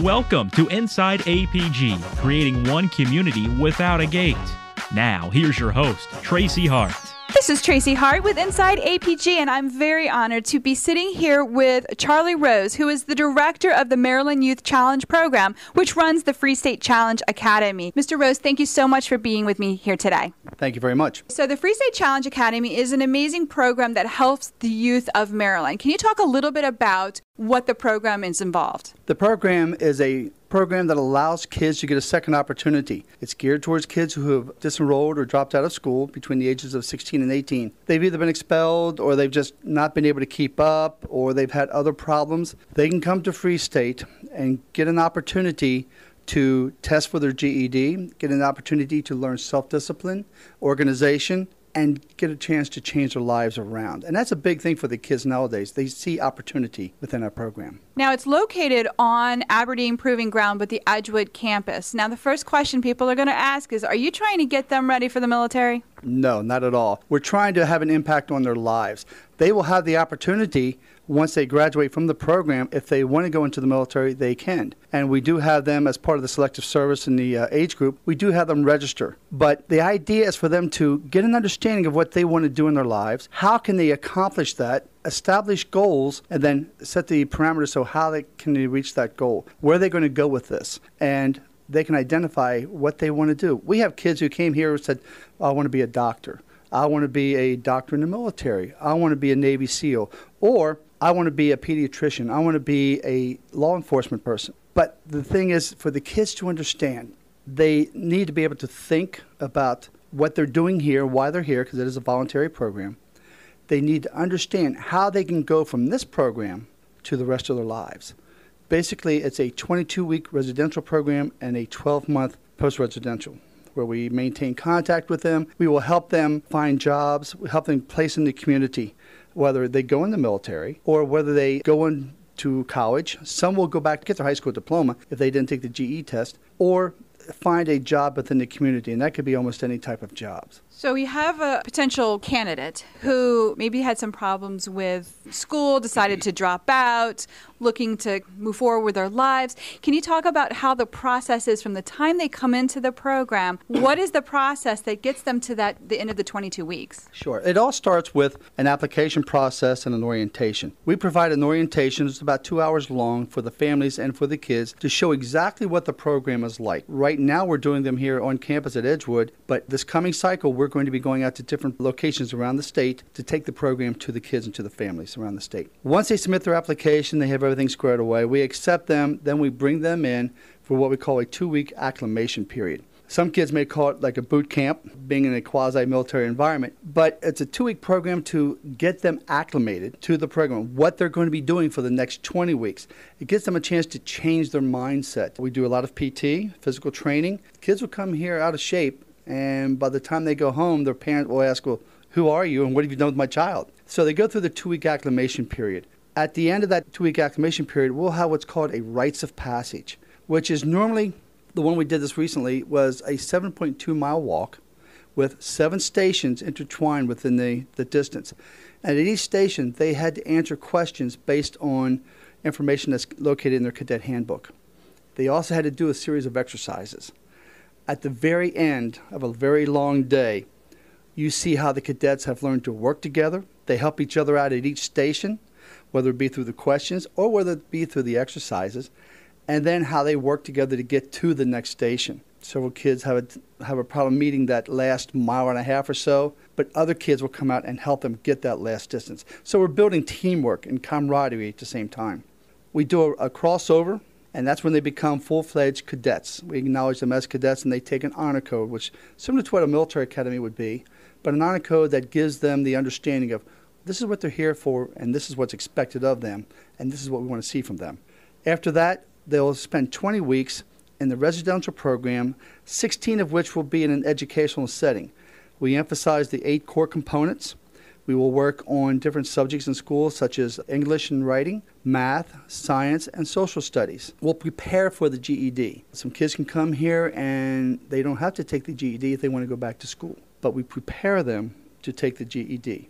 Welcome to Inside APG, creating one community without a gate. Now, here's your host, Tracy Hart. This is Tracy Hart with Inside APG, and I'm very honored to be sitting here with Charlie Rose, who is the director of the Maryland Youth Challenge Program, which runs the Free State Challenge Academy. Mr. Rose, thank you so much for being with me here today. Thank you very much. So, the Free State Challenge Academy is an amazing program that helps the youth of Maryland. Can you talk a little bit about what the program is involved? The program is a program that allows kids to get a second opportunity. It's geared towards kids who have disenrolled or dropped out of school between the ages of 16 and 18. They've either been expelled or they've just not been able to keep up or they've had other problems. They can come to Free State and get an opportunity to test for their GED, get an opportunity to learn self discipline, organization, and get a chance to change their lives around. And that's a big thing for the kids nowadays. They see opportunity within our program. Now, it's located on Aberdeen Proving Ground with the Edgewood campus. Now, the first question people are going to ask is Are you trying to get them ready for the military? No, not at all. We're trying to have an impact on their lives. They will have the opportunity once they graduate from the program, if they want to go into the military, they can. And we do have them as part of the selective service in the uh, age group. We do have them register. But the idea is for them to get an understanding of what they want to do in their lives. How can they accomplish that? Establish goals and then set the parameters so how they can they reach that goal. Where are they going to go with this? And they can identify what they want to do. We have kids who came here and said, I want to be a doctor. I want to be a doctor in the military. I want to be a Navy SEAL. Or I want to be a pediatrician. I want to be a law enforcement person. But the thing is, for the kids to understand, they need to be able to think about what they're doing here, why they're here, because it is a voluntary program. They need to understand how they can go from this program to the rest of their lives. Basically, it's a 22 week residential program and a 12 month post residential where we maintain contact with them. We will help them find jobs, we help them place in the community whether they go in the military or whether they go into college. Some will go back to get their high school diploma if they didn't take the GE test, or find a job within the community, and that could be almost any type of jobs. So we have a potential candidate who maybe had some problems with school, decided to drop out, looking to move forward with their lives. Can you talk about how the process is from the time they come into the program? What is the process that gets them to that the end of the 22 weeks? Sure. It all starts with an application process and an orientation. We provide an orientation that's about 2 hours long for the families and for the kids to show exactly what the program is like. Right now we're doing them here on campus at Edgewood, but this coming cycle we're going to be going out to different locations around the state to take the program to the kids and to the families around the state. Once they submit their application, they have everything squared away. We accept them, then we bring them in for what we call a two week acclimation period. Some kids may call it like a boot camp, being in a quasi military environment, but it's a two week program to get them acclimated to the program, what they're going to be doing for the next 20 weeks. It gives them a chance to change their mindset. We do a lot of PT, physical training. Kids will come here out of shape and by the time they go home, their parent will ask, Well, who are you and what have you done with my child? So they go through the two week acclimation period. At the end of that two week acclimation period, we'll have what's called a rites of passage, which is normally the one we did this recently was a 7.2 mile walk with seven stations intertwined within the, the distance. And at each station, they had to answer questions based on information that's located in their cadet handbook. They also had to do a series of exercises at the very end of a very long day, you see how the cadets have learned to work together. They help each other out at each station, whether it be through the questions or whether it be through the exercises, and then how they work together to get to the next station. Several kids have a, have a problem meeting that last mile and a half or so, but other kids will come out and help them get that last distance. So we're building teamwork and camaraderie at the same time. We do a, a crossover and that's when they become full-fledged cadets. We acknowledge them as cadets, and they take an honor code, which similar to what a military academy would be, but an honor code that gives them the understanding of this is what they're here for, and this is what's expected of them, and this is what we want to see from them. After that, they'll spend 20 weeks in the residential program, 16 of which will be in an educational setting. We emphasize the eight core components we will work on different subjects in school, such as English and writing, math, science, and social studies. We'll prepare for the GED. Some kids can come here and they don't have to take the GED if they want to go back to school, but we prepare them to take the GED.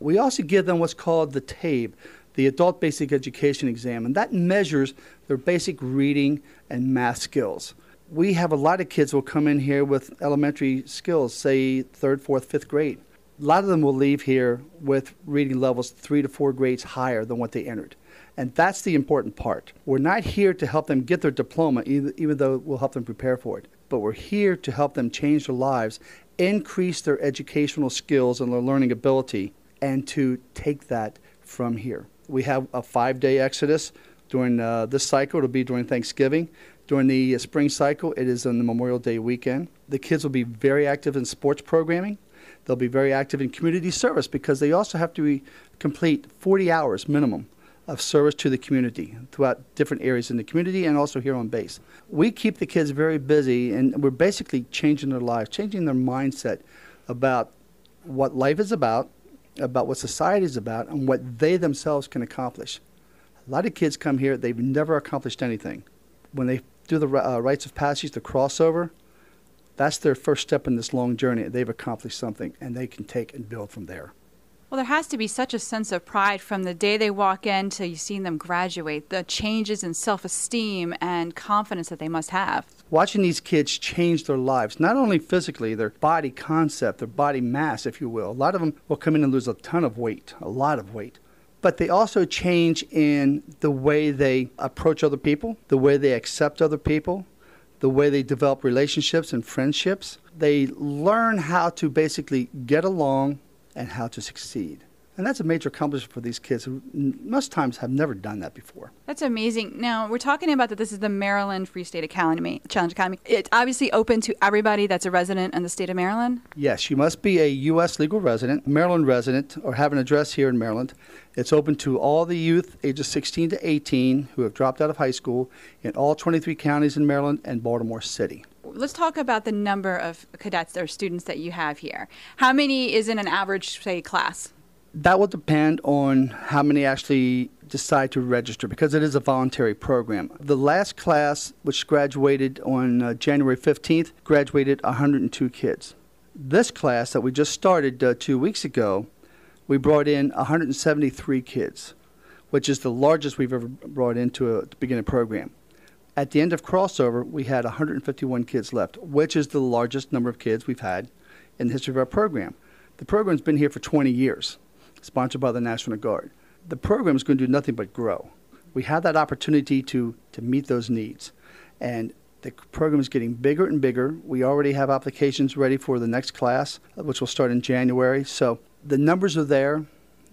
We also give them what's called the TABE, the adult basic education exam, and that measures their basic reading and math skills. We have a lot of kids will come in here with elementary skills, say third, fourth, fifth grade. A lot of them will leave here with reading levels three to four grades higher than what they entered. And that's the important part. We're not here to help them get their diploma, even though we'll help them prepare for it, but we're here to help them change their lives, increase their educational skills and their learning ability, and to take that from here. We have a five day exodus during uh, this cycle, it'll be during Thanksgiving. During the uh, spring cycle, it is on the Memorial Day weekend. The kids will be very active in sports programming. They'll be very active in community service because they also have to complete 40 hours minimum of service to the community throughout different areas in the community and also here on base. We keep the kids very busy and we're basically changing their lives, changing their mindset about what life is about, about what society is about, and what they themselves can accomplish. A lot of kids come here, they've never accomplished anything. When they do the uh, rites of passage, the crossover, that's their first step in this long journey. They've accomplished something and they can take and build from there. Well, there has to be such a sense of pride from the day they walk in to you seeing them graduate, the changes in self esteem and confidence that they must have. Watching these kids change their lives, not only physically, their body concept, their body mass, if you will. A lot of them will come in and lose a ton of weight, a lot of weight. But they also change in the way they approach other people, the way they accept other people, the way they develop relationships and friendships. They learn how to basically get along and how to succeed. And that's a major accomplishment for these kids who most times have never done that before. That's amazing. Now, we're talking about that this is the Maryland Free State Academy, Challenge Academy. It's obviously open to everybody that's a resident in the state of Maryland? Yes, you must be a U.S. legal resident, Maryland resident, or have an address here in Maryland. It's open to all the youth ages 16 to 18 who have dropped out of high school in all 23 counties in Maryland and Baltimore City let's talk about the number of cadets or students that you have here. How many is in an average, say, class? That will depend on how many actually decide to register because it is a voluntary program. The last class, which graduated on uh, January 15th, graduated 102 kids. This class that we just started uh, two weeks ago, we brought in 173 kids, which is the largest we've ever brought into a, to begin a program. At the end of crossover, we had 151 kids left, which is the largest number of kids we've had in the history of our program. The program's been here for 20 years, sponsored by the National Guard. The program is going to do nothing but grow. We have that opportunity to, to meet those needs. And the program is getting bigger and bigger. We already have applications ready for the next class, which will start in January. So the numbers are there.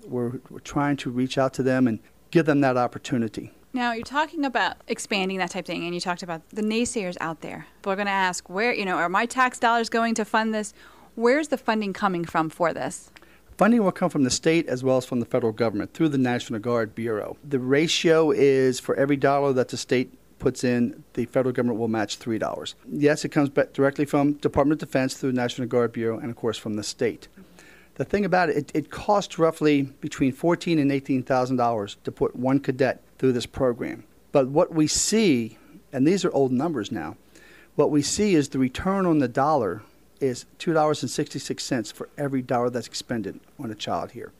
We're, we're trying to reach out to them and give them that opportunity. Now, you're talking about expanding that type thing, and you talked about the naysayers out there. People are going to ask, where, you know, are my tax dollars going to fund this? Where's the funding coming from for this? Funding will come from the state as well as from the federal government through the National Guard Bureau. The ratio is for every dollar that the state puts in, the federal government will match $3. Yes, it comes directly from Department of Defense through the National Guard Bureau and, of course, from the state. The thing about it, it, it costs roughly between fourteen and eighteen thousand dollars to put one cadet through this program. But what we see, and these are old numbers now, what we see is the return on the dollar is $2.66 for every dollar that's expended on a child here.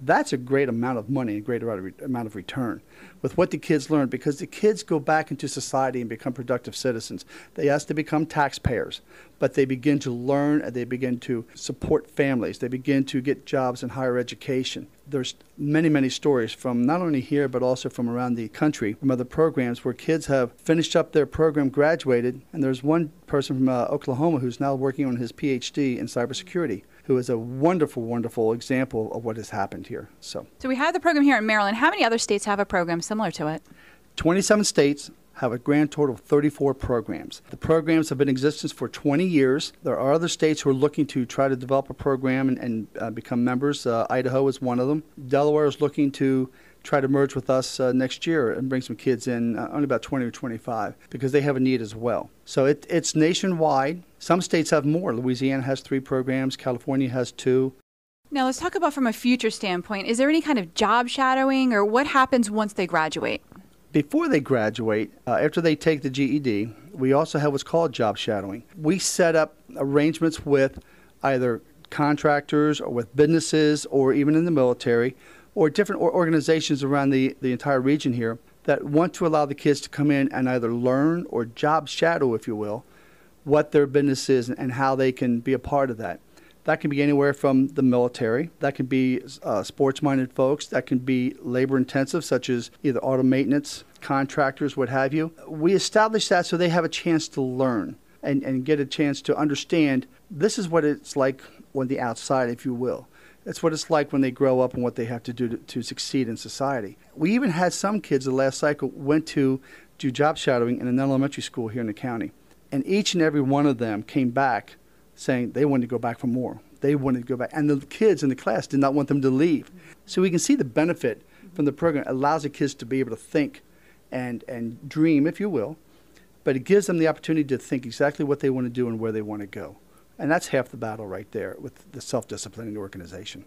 That's a great amount of money, a great amount of return with what the kids learn because the kids go back into society and become productive citizens. They ask to become taxpayers, but they begin to learn and they begin to support families. They begin to get jobs in higher education. There's many, many stories from not only here but also from around the country from other programs where kids have finished up their program, graduated, and there's one person from uh, Oklahoma who's now working on his PhD in cybersecurity who is a wonderful, wonderful example of what has happened here. So, so we have the program here in Maryland. How many other states have a program similar to it? 27 states have a grand total of 34 programs. The programs have been in existence for 20 years. There are other states who are looking to try to develop a program and, and uh, become members. Uh, Idaho is one of them. Delaware is looking to try to merge with us uh, next year and bring some kids in, uh, only about 20 or 25, because they have a need as well. So it, it's nationwide. Some states have more. Louisiana has three programs, California has two. Now, let's talk about from a future standpoint. Is there any kind of job shadowing, or what happens once they graduate? Before they graduate, uh, after they take the GED, we also have what's called job shadowing. We set up arrangements with either contractors or with businesses or even in the military or different organizations around the, the entire region here that want to allow the kids to come in and either learn or job shadow, if you will, what their business is and how they can be a part of that. That can be anywhere from the military, that can be uh, sports minded folks, that can be labor intensive, such as either auto maintenance, contractors, what have you. We establish that so they have a chance to learn and, and get a chance to understand this is what it's like on the outside, if you will. It's what it's like when they grow up and what they have to do to, to succeed in society. We even had some kids the last cycle went to do job shadowing in an elementary school here in the county. And each and every one of them came back saying they wanted to go back for more. They wanted to go back. And the kids in the class did not want them to leave. So we can see the benefit from the program. It allows the kids to be able to think and, and dream, if you will, but it gives them the opportunity to think exactly what they want to do and where they want to go. And that's half the battle right there with the self disciplining organization.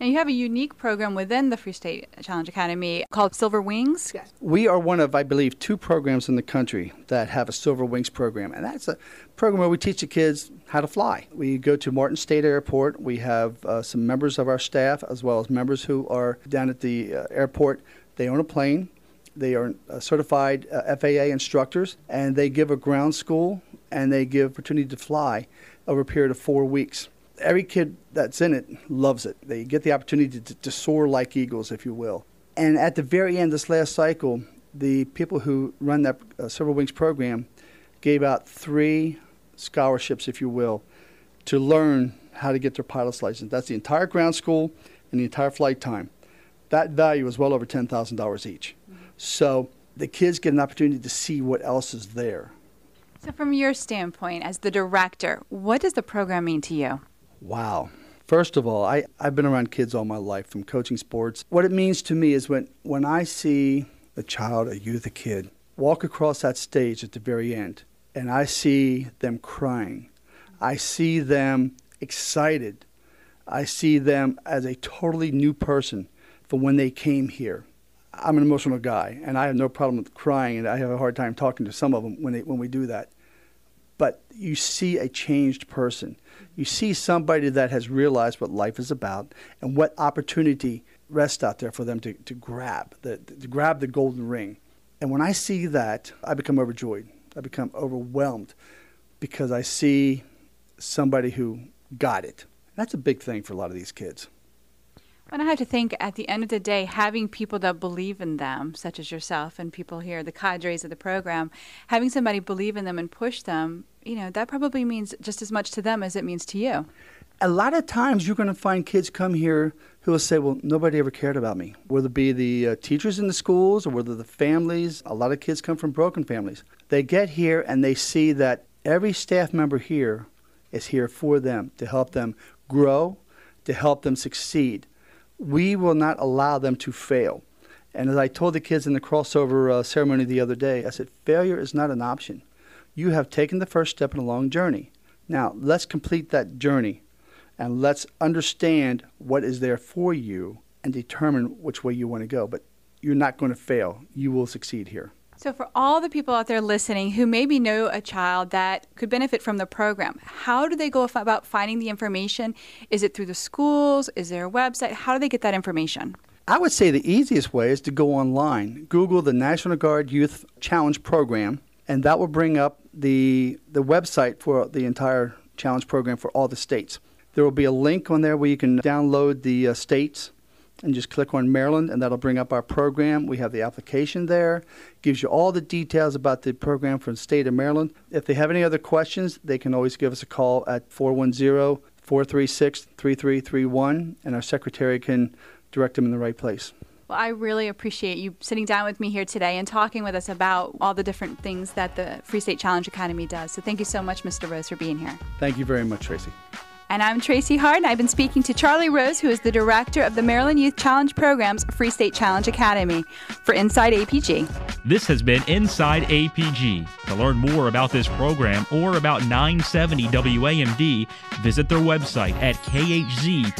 Now, you have a unique program within the Free State Challenge Academy called Silver Wings. Yes. We are one of, I believe, two programs in the country that have a Silver Wings program. And that's a program where we teach the kids how to fly. We go to Martin State Airport. We have uh, some members of our staff, as well as members who are down at the uh, airport. They own a plane. They are uh, certified uh, FAA instructors, and they give a ground school and they give opportunity to fly over a period of four weeks. Every kid that's in it loves it. They get the opportunity to, to soar like eagles, if you will. And at the very end, this last cycle, the people who run that uh, Silver Wings program gave out three scholarships, if you will, to learn how to get their pilot's license. That's the entire ground school and the entire flight time. That value is well over $10,000 each. Mm-hmm. So the kids get an opportunity to see what else is there. So, from your standpoint as the director, what does the program mean to you? Wow. First of all, I, I've been around kids all my life from coaching sports. What it means to me is when, when I see a child, a youth, a kid walk across that stage at the very end and I see them crying, I see them excited, I see them as a totally new person from when they came here. I'm an emotional guy, and I have no problem with crying, and I have a hard time talking to some of them when they, when we do that. But you see a changed person. You see somebody that has realized what life is about and what opportunity rests out there for them to, to grab, the, to grab the golden ring. And when I see that, I become overjoyed. I become overwhelmed because I see somebody who got it. That's a big thing for a lot of these kids. And I have to think at the end of the day, having people that believe in them, such as yourself and people here, the cadres of the program, having somebody believe in them and push them, you know, that probably means just as much to them as it means to you. A lot of times you're going to find kids come here who will say, well, nobody ever cared about me. Whether it be the uh, teachers in the schools or whether the families, a lot of kids come from broken families. They get here and they see that every staff member here is here for them to help them grow, to help them succeed we will not allow them to fail. And as I told the kids in the crossover uh, ceremony the other day, I said, failure is not an option. You have taken the first step in a long journey. Now, let's complete that journey and let's understand what is there for you and determine which way you want to go. But you're not going to fail. You will succeed here. So, for all the people out there listening who maybe know a child that could benefit from the program, how do they go about finding the information? Is it through the schools? Is there a website? How do they get that information? I would say the easiest way is to go online, Google the National Guard Youth Challenge Program, and that will bring up the, the website for the entire challenge program for all the states. There will be a link on there where you can download the uh, states and just click on Maryland, and that'll bring up our program. We have the application there, gives you all the details about the program for the state of Maryland. If they have any other questions, they can always give us a call at 410 436 3331, and our secretary can direct them in the right place. Well, I really appreciate you sitting down with me here today and talking with us about all the different things that the Free State Challenge Academy does. So thank you so much, Mr. Rose, for being here. Thank you very much, Tracy. And I'm Tracy Hart, and I've been speaking to Charlie Rose, who is the director of the Maryland Youth Challenge Program's Free State Challenge Academy for Inside APG. This has been Inside APG. To learn more about this program or about 970 WAMD, visit their website at khztv.com.